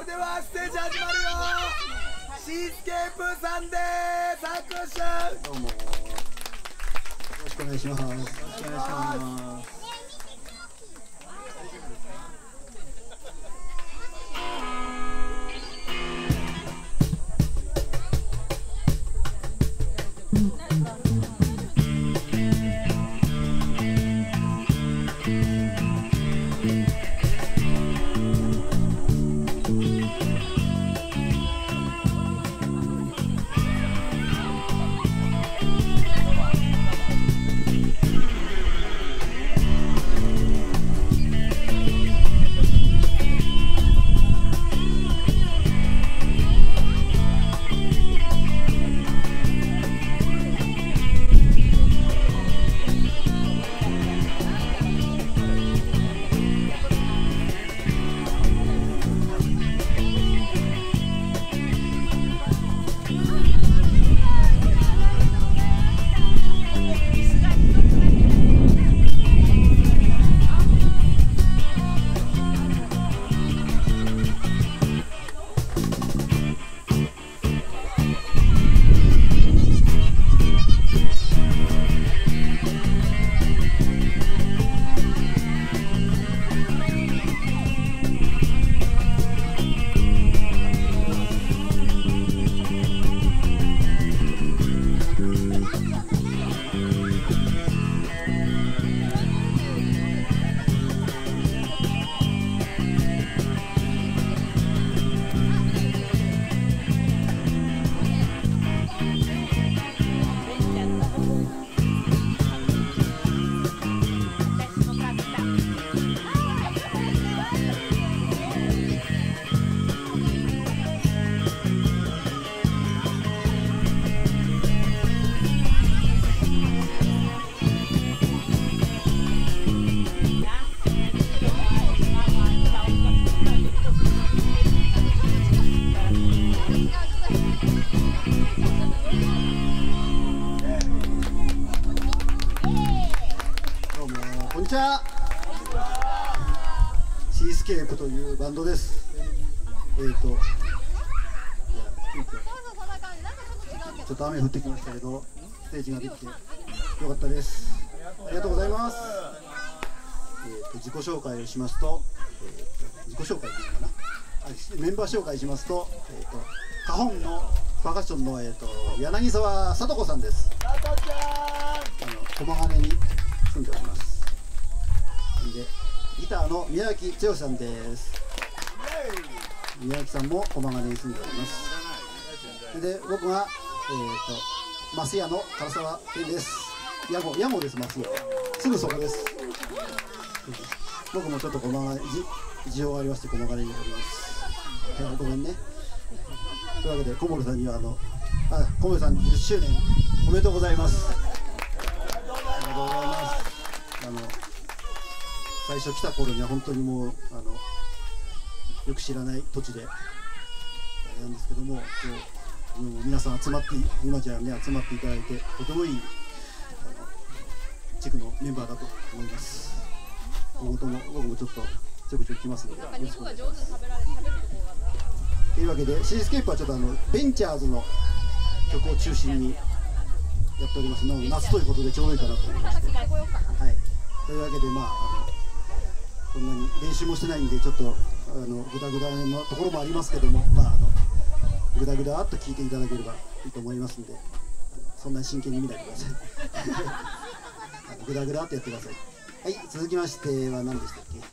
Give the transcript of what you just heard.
れではステージ始まるよシースケープさんです。拍手。どうも。よろしくお願いします。よろしくお願いします。ちはシースケープというバンドです。えっ、ー、と。ちょっと雨降ってきましたけどステージができてよかったです。ありがとうございます。えーと自己紹介をしますと,、えーと自己紹介でいいのかな。あメンバー紹介しますと,、えー、とカホンのパーカッションの、えー、と柳沢聡子さんです。さとちゃあの駒ヶ根に住んでおりますでギターの宮脇剛さんです。宮脇さんも駒ヶ根に住んでおります。で僕がえっ、と増屋の唐沢健です。屋号屋号です増屋。すぐそこです。僕もちょっと駒ヶ根事情がありまして駒ヶ根におります。いやごめんね。というわけで小森さんにはあのあ小森さん10周年おめでとうございます。ありがとうございます。あの最初来た頃には本当にもうあのよく知らない土地でなんですけどもこうもう皆さん集まって今じゃね集まっていただいてとてもいいあの地区のメンバーだと思います？今後とも僕もちょっとちょくちょく来ますのでよろしくお願いします。というわけでシースケープはちょっとあのベンチャーズの曲を中心にやっております。なので夏ということでちょうどいいかなと思いまして。はい。というわけでまああの練習もしてないんでちょっとあのグダグダのところもありますけどもまああのグダグダっと聞いていただければいいと思いますんでそんなに真剣に見ないでください。あのグダグダっとやってください。はい続きましては何でしたっけ？